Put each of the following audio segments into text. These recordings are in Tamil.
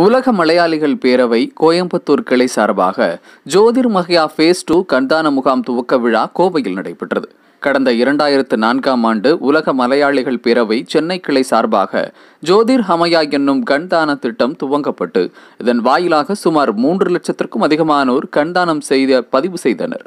உலக மலையாளிகள் பேரவை கோயம்புத்தூர் கிளை சார்பாக ஜோதிர்மஹயா ஃபேஸ் டூ கண்தான முகாம் துவக்க விழா கோவையில் நடைபெற்றது. கடந்த இரண்டாயிரத்து நான்காம் ஆண்டு உலக மலையாளிகள் பேரவை சென்னை கிளை சார்பாக ஜோதிர் ஹமயா என்னும் கண்தான திட்டம் துவங்கப்பட்டு இதன் வாயிலாக சுமார் மூன்று லட்சத்திற்கும் அதிகமானோர் கண்தானம் செய்த பதிவு செய்தனர்.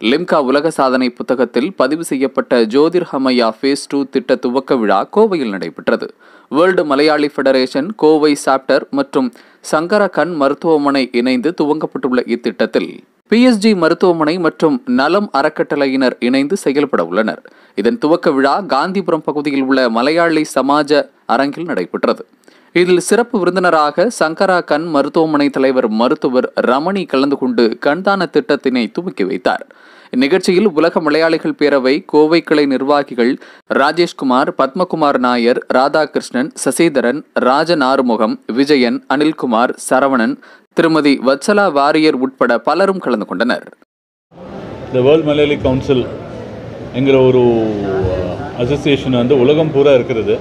லிம்கா உலக சாதனை புத்தகத்தில் பதிவு செய்யப்பட்ட ஜோதிர் ஹமையா ஃபேஸ் டூ திட்ட துவக்க விழா கோவையில் நடைபெற்றது. World Malayali federation Kovai chapter மற்றும் சங்கர கண் மருத்துவமனை இணைந்து துவங்கப்பட்டுள்ள இத்திட்டத்தில் பிஎஸ்ஜி மருத்துவமனை மற்றும் நலம் அறக்கட்டளையினர் இணைந்து செயல்பட உள்ளனர். இதன் துவக்க விழா காந்திபுரம் பகுதியில் உள்ள மலையாளி சமாஜ அரங்கில் நடைபெற்றது. இதில் சிறப்பு விருந்தினராக சங்கரா கண் மருத்துவமனை தலைவர் மருத்துவர் ரமணி கலந்து கொண்டு கண்தான திட்டத்தினை துவக்கி வைத்தார். இந்நிகழ்ச்சியில் உலக மலையாளிகள் பேரவை கோவை கிளை நிர்வாகிகள் ராஜேஷ்குமார் பத்மகுமார் நாயர் ராதாகிருஷ்ணன் சசிதரன் ராஜன் ஆறுமுகம் விஜயன் அனில்குமார் சரவணன் திருமதி வச்சலா வாரியர் உட்பட பலரும் கலந்து கொண்டனர். இந்த வேர்ல்ட் மலையாளி கவுன்சில் என்கிற ஒரு அசோசியேஷன் வந்து உலகம் பூரா இருக்கிறது.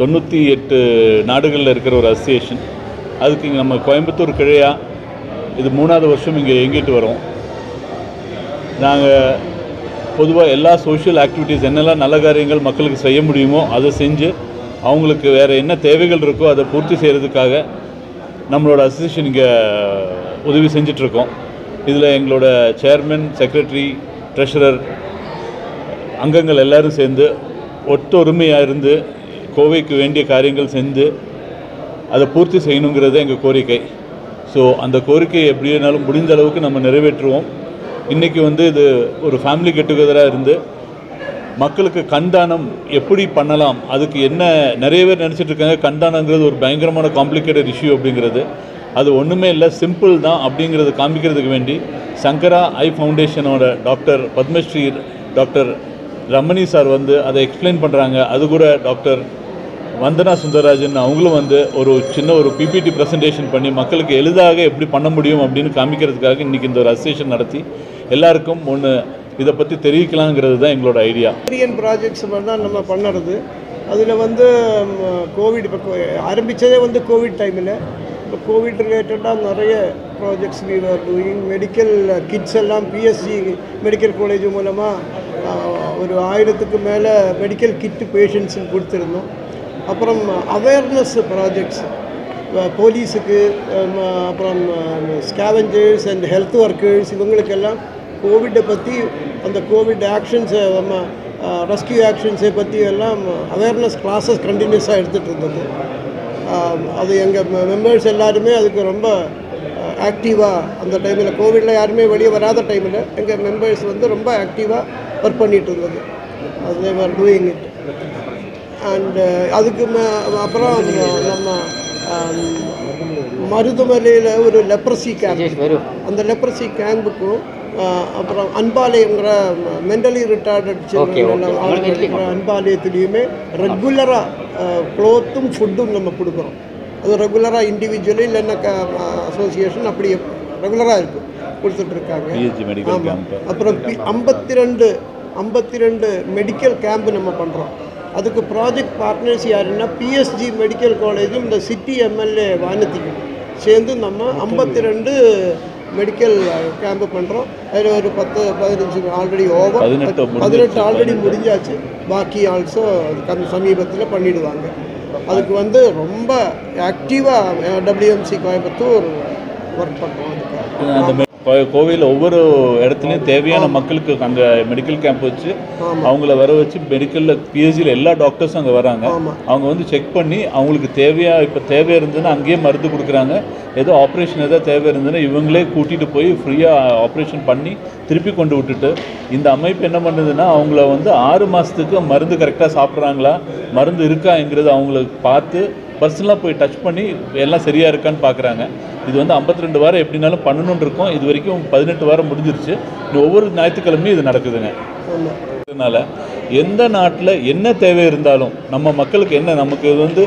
தொண்ணூற்றி எட்டு நாடுகளில் இருக்கிற ஒரு அசோசியேஷன் அதுக்கு இங்கே நம்ம கோயம்புத்தூர் கிழையா இது மூணாவது வருஷம் இங்கே இயங்கிட்டு வரோம். நாங்கள் பொதுவாக எல்லா சோஷியல் ஆக்டிவிட்டீஸ் என்னெல்லாம் நல்ல காரியங்கள் மக்களுக்கு செய்ய முடியுமோ அதை செஞ்சு அவங்களுக்கு வேறு என்ன தேவைகள் இருக்கோ அதை பூர்த்தி செய்கிறதுக்காக நம்மளோட அசோசியேஷன் இங்கே உதவி செஞ்சிட்ருக்கோம். இதில் எங்களோட சேர்மன் செக்ரட்டரி ட்ரெஷரர் அங்கங்கள் எல்லோரும் சேர்ந்து ஒட்டொருமையாக இருந்து கோவைக்கு வேண்டிய காரியங்கள் செஞ்சு அதை பூர்த்தி செய்யணுங்கிறது எங்கள் கோரிக்கை. ஸோ அந்த கோரிக்கையை எப்படி வேணாலும் முடிந்த அளவுக்கு நம்ம நிறைவேற்றுவோம். இன்றைக்கி வந்து இது ஒரு ஃபேமிலி கெட் டுகெதராக இருந்து மக்களுக்கு கண்தானம் எப்படி பண்ணலாம் அதுக்கு என்ன நிறைய பேர் நினச்சிட்டு இருக்காங்க கண்தானங்கிறது ஒரு பயங்கரமான காம்ப்ளிகேட்டட் இஷ்யூ அப்படிங்கிறது. அது ஒன்றுமே இல்லை சிம்பிள் தான் அப்படிங்கிறது காமிக்கிறதுக்கு வேண்டி Sankara eye ஃபவுண்டேஷனோட doctor Padmashri doctor Ramani sir வந்து அதை எக்ஸ்பிளைன் பண்ணுறாங்க அது கூட டாக்டர் வந்தனா சுந்தரராஜன் அவங்களும் வந்து ஒரு சின்ன ஒரு பிபிடி ப்ரெசன்டேஷன் பண்ணி மக்களுக்கு எளிதாக எப்படி பண்ண முடியும் அப்படின்னு காமிக்கிறதுக்காக இன்றைக்கி இந்த ஒரு அசோசியேஷன் நடத்தி எல்லாருக்கும் ஒன்று இதை பற்றி தெரிவிக்கலாங்கிறது தான் எங்களோட ஐடியா ஏரியன் ப்ராஜெக்ட்ஸ் தான் நம்ம பண்ணுறது. அதில் வந்து கோவிட் இப்போ ஆரம்பித்ததே வந்து கோவிட் டைமில் இப்போ கோவிட் ரிலேட்டடாக நிறைய projects we are doing medical kits எல்லாம் பிஎஸ்சி மெடிக்கல் காலேஜ் மூலமாக ஒரு ஆயிரத்துக்கு மேலே மெடிக்கல் கிட்டு பேஷண்ட்ஸுக்கு கொடுத்துருந்தோம். அப்புறம் அவேர்னஸ் ப்ராஜெக்ட்ஸ் போலீஸுக்கு அப்புறம் ஸ்கேவஞ்சர்ஸ் அண்ட் ஹெல்த் ஒர்க்கர்ஸ் இவங்களுக்கெல்லாம் கோவிட்டை பற்றி அந்த கோவிட் ஆக்ஷன்ஸை நம்ம ரெஸ்கியூ ஆக்ஷன்ஸை பற்றி எல்லாம் அவேர்னஸ் கிளாஸஸ் கண்டினியூஸாக எடுத்துகிட்டு இருந்தது. அது எங்கள் மெம்பர்ஸ் எல்லாருமே அதுக்கு ரொம்ப ஆக்டிவாக அந்த டைமில் கோவிடில் யாருமே வெளியே வராத டைமில் எங்கள் மெம்பர்ஸ் வந்து ரொம்ப ஆக்டிவாக ஒர்க் பண்ணிகிட்டு இருந்தது. அது தேவர் டூயிங் இட் அண்ட் அதுக்கு அப்புறம் நம்ம மருதுமலையில் ஒரு லெப்ரசி கேம்ப் அந்த லெப்ரசி கேம்புக்கும் அப்புறம் அன்பாலயங்கிற மென்டலி ரிட்டார்டட் சில்ட்ரன் அன்பாலயத்துலேயுமே ரெகுலராக க்ளோத்தும் ஃபுட்டும் நம்ம கொடுக்குறோம். அது ரெகுலராக இண்டிவிஜுவலி இல்லைன்னா அசோசியேஷன் அப்படி ரெகுலராக இருக்குது கொடுத்துட்ருக்காங்க ஆமாம் அப்புறம் ஐம்பத்தி ரெண்டு ஐம்பத்தி ரெண்டு மெடிக்கல் கேம்ப் நம்ம பண்ணுறோம் அதுக்கு ப்ராஜெக்ட் பார்ட்னர்ஸ் யாருன்னா பிஎஸ்ஜி மெடிக்கல் காலேஜும் இந்த சிட்டி எம்எல்ஏ வானதிக்கும் சேர்ந்து நம்ம ஐம்பத்தி ரெண்டு மெடிக்கல் கேம்ப் பண்ணுறோம் அதில் ஒரு பத்து பதினஞ்சு ஆல்ரெடி ஓவர் பதினெட்டு ஆல்ரெடி முடிஞ்சாச்சு. பாக்கி ஆல்சோ கம் சமீபத்தில் பண்ணிடுவாங்க. அதுக்கு வந்து ரொம்ப ஆக்டிவாக டபிள்யூஎம்சி கோயம்புத்தூர் ஒர்க் பண்ணுறோம் அதுக்காக அந்த மெ- கோ- கோவையில் ஒவ்வொரு இடத்துலையும் தேவையான மக்களுக்கு அங்கே மெடிக்கல் கேம்ப் வச்சு அவங்கள வர வச்சு மெடிக்கலில் பிஹெச்சியில் எல்லா டாக்டர்ஸும் அங்கே வராங்க. அவங்க வந்து செக் பண்ணி அவங்களுக்கு தேவையா இப்போ தேவை இருந்ததுன்னா அங்கேயே மருந்து கொடுக்குறாங்க. ஏதோ ஆப்ரேஷன் ஏதோ தேவை இருந்ததுன்னா இவங்களே கூட்டிகிட்டு போய் ஃப்ரீயாக ஆப்ரேஷன் பண்ணி திருப்பி கொண்டு விட்டுட்டு இந்த அமைப்பு என்ன பண்ணுதுன்னா அவங்கள வந்து ஆறு மாதத்துக்கு மருந்து கரெக்டாக சாப்பிட்றாங்களா? மருந்து இருக்காங்கிறது அவங்களுக்கு பார்த்து பர்சனலாக போய் டச் பண்ணி எல்லாம் சரியாக இருக்கான்னு பார்க்குறாங்க இது வந்து 52 ரெண்டு வாரம் எப்படினாலும் பண்ணணும்னு இருக்கோம். இது வரைக்கும் பதினெட்டு வாரம் முடிஞ்சிருச்சு. ஒவ்வொரு ஞாயிற்றுக்கிழமையும் இது நடக்குதுங்க. அதனால எந்த நாட்டில் என்ன தேவை இருந்தாலும் நம்ம மக்களுக்கு என்ன நமக்கு இது வந்து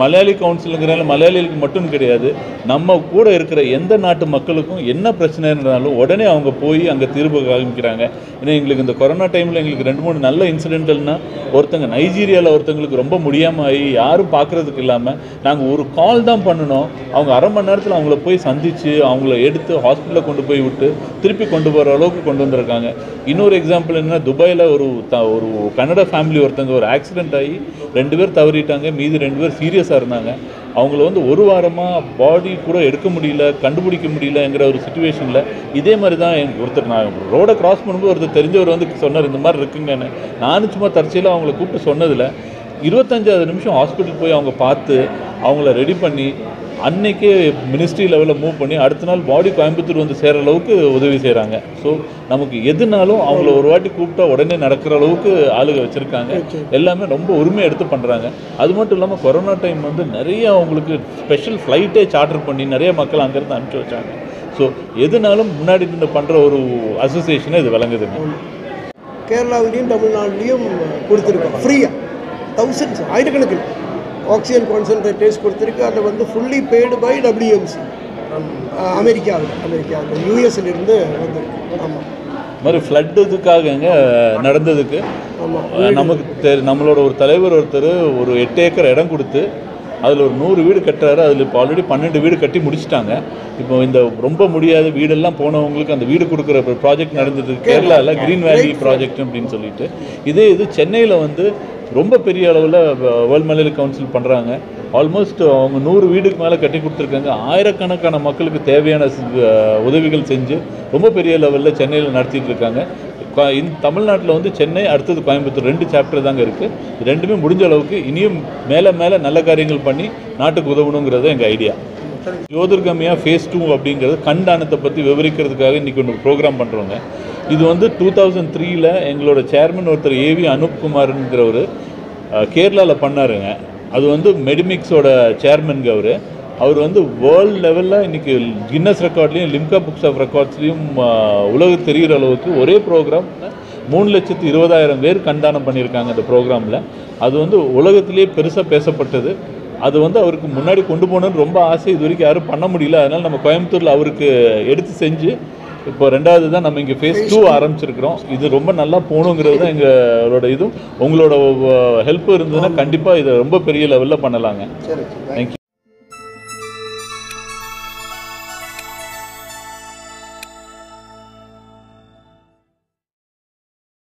மலையாளி கவுன்சிலுங்கிறனால மலையாளிகளுக்கு மட்டும் கிடையாது. நம்ம கூட இருக்கிற எந்த நாட்டு மக்களுக்கும் என்ன பிரச்சனை இருந்தாலும் உடனே அவங்க போய் அங்கே தீர்வு காமிக்கிறாங்க. ஏன்னா எங்களுக்கு இந்த கொரோனா டைமில் எங்களுக்கு ரெண்டு மூணு நல்ல இன்சிடென்டல்னா ஒருத்தங்க நைஜீரியாவில் ஒருத்தங்களுக்கு ரொம்ப முடியாமல் ஆகி யாரும் பார்க்குறதுக்கு இல்லாமல் நாங்கள் ஒரு கால் தான் பண்ணினோம் அவங்க அரை மணி நேரத்தில் அவங்கள போய் சந்தித்து அவங்கள எடுத்து ஹாஸ்பிட்டலில் கொண்டு போய் விட்டு திருப்பி கொண்டு போகிற அளவுக்கு கொண்டு வந்திருக்காங்க. இன்னொரு எக்ஸாம்பிள் என்ன துபாயில் ஒரு த ஒரு கன்னட ஃபேமிலி ஒருத்தங்க ஒரு ஆக்சிடெண்ட் ஆகி ரெண்டு பேர் தவறிட்டாங்க. மீதி ரெண்டு பேர் சீரியஸாக இருந்தாங்க. அவங்கள வந்து ஒரு வாரமாக பாடி கூட எடுக்க முடியல கண்டுபிடிக்க முடியலங்கிற ஒரு சுச்சுவேஷனில் இதே மாதிரி தான் எனக்கு ஒருத்தர் நான் ரோடை கிராஸ் பண்ணும்போது ஒருத்தர் தெரிஞ்சவர் வந்து சொன்னார் இந்த மாதிரி இருக்குங்கன்னு. நானும் சும்மா தற்செயலாக அவங்கள கூப்பிட்டு சொன்னதில் இருபத்தஞ்சாவது நிமிஷம் ஹாஸ்பிட்டல் போய் அவங்க பார்த்து அவங்கள ரெடி பண்ணி அன்னைக்கே மினிஸ்ட்ரி லெவலில் மூவ் பண்ணி அடுத்த நாள் பாடி கோயம்புத்தூர் வந்து சேர அளவுக்கு உதவி செய்கிறாங்க ஸோ நமக்கு எதுனாலும் அவங்கள ஒரு வாட்டி கூப்பிட்டா உடனே நடக்கிற அளவுக்கு ஆளுங்க வச்சுருக்காங்க. எல்லாமே ரொம்ப உரிமை எடுத்து பண்ணுறாங்க அது மட்டும் இல்லாமல் கொரோனா டைம் வந்து நிறைய அவங்களுக்கு ஸ்பெஷல் ஃப்ளைட்டே சார்ட்டர் பண்ணி நிறைய மக்கள் அங்கேருந்து அனுப்பிச்சி வச்சாங்க. ஸோ எதுனாலும் முன்னாடி நின்று பண்ணுற ஒரு அசோசியேஷனை இது விளங்குதுங்க. கேரளாவிலையும் தமிழ்நாட்டிலையும் கொடுத்துருக்கோம். ஃப்ரீயாக தௌசண்ட்ஸ் ஆயிரக்கணக்கில் ஆக்சிஜன் கான்சன்ட்ரேட்டர்ஸ் கொடுத்துருக்கு. அதை வந்து ஃபுல்லி பெய்டு பை டபிள்யூஎம்சி அமெரிக்காவில் அமெரிக்காவில் யூஎஸ்ல இருந்து வந்திருக்கு. ஆமாம் மாதிரி ஃப்ளட் இதுக்காகங்க நடந்ததுக்கு நமக்கு தெ நம்மளோட ஒரு தலைவர் ஒருத்தர் ஒரு எட்டு ஏக்கர் இடம் கொடுத்து அதில் ஒரு நூறு வீடு கட்டுறாரு. அதில் இப்போ ஆல்ரெடி பன்னெண்டு வீடு கட்டி முடிச்சிட்டாங்க. இப்போ இந்த ரொம்ப முடியாத வீடெல்லாம் போனவங்களுக்கு அந்த வீடு கொடுக்குற ப்ராஜெக்ட் நடந்தது. கேரளாவில் க்ரீன் வேலி ப்ராஜெக்ட் அப்படின்னு சொல்லிட்டு. இதே இது சென்னையில் வந்து ரொம்ப பெரிய அளவில் வேர்ல்ட் மலையாளி கவுன்சில் பண்ணுறாங்க ஆல்மோஸ்ட் அவங்க நூறு வீடுக்கு மேலே கட்டி கொடுத்துருக்காங்க. ஆயிரக்கணக்கான மக்களுக்கு தேவையான உதவிகள் செஞ்சு ரொம்ப பெரிய லெவலில் சென்னையில் நடத்திட்டு இருக்காங்க. இந் தமிழ்நாட்டில் வந்து சென்னை அடுத்தது கோயம்புத்தூர் ரெண்டு சாப்டர் தாங்க இருக்குது ரெண்டுமே முடிஞ்ச அளவுக்கு இனியும் மேலே மேலே நல்ல காரியங்கள் பண்ணி நாட்டுக்கு உதவணுங்கிறது எங்கள் ஐடியா ஜோதிர்கமியா ஃபேஸ் டூ அப்படிங்கிறது கண் தானத்தை பற்றி விவரிக்கிறதுக்காக இன்றைக்கி ஒன்று ப்ரோக்ராம் பண்ணுறோங்க இது வந்து டூ தௌசண்ட் த்ரீயில் எங்களோட சேர்மன் ஒருத்தர் ஏவி அனுப்குமார்ங்கிறவர் கேரளாவில் பண்ணாருங்க. அது வந்து மெடிமிக்ஸோட சேர்மன்க அவர். அவர் வந்து வேர்ல்டு லெவலில் இன்றைக்கி கின்னஸ் ரெக்கார்ட்லேயும் லிம்கா புக்ஸ் ஆஃப் ரெக்கார்ட்ஸ்லேயும் உலகம் தெரிகிற அளவுக்கு ஒரே ப்ரோக்ராம் மூணு லட்சத்து இருபதாயிரம் பேர் கண்தானம் பண்ணியிருக்காங்க அந்த ப்ரோக்ராமில் அது வந்து உலகத்திலே பெருசாக பேசப்பட்டது. அது வந்து அவருக்கு முன்னாடி கொண்டு போகணுன்னு ரொம்ப ஆசை. இது வரைக்கும் யாரும் பண்ண முடியல. அதனால் நம்ம கோயம்புத்தூரில் அவருக்கு எடுத்து செஞ்சு இப்போ ரெண்டாவது தான் நம்ம இங்கே ஃபேஸ் டூ ஆரம்பிச்சிருக்கிறோம். இது ரொம்ப நல்லா போகணுங்கிறது தான் எங்களோட இதுவும் உங்களோட ஹெல்ப் இருந்ததுன்னா கண்டிப்பாக இதை ரொம்ப பெரிய லெவலில் பண்ணலாங்க. தேங்க்யூ